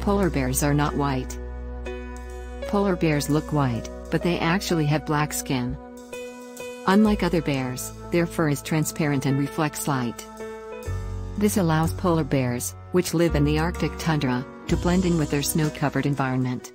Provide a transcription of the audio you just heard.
Polar bears are not white. Polar bears look white, but they actually have black skin. Unlike other bears, their fur is transparent and reflects light. This allows polar bears, which live in the Arctic tundra, to blend in with their snow-covered environment.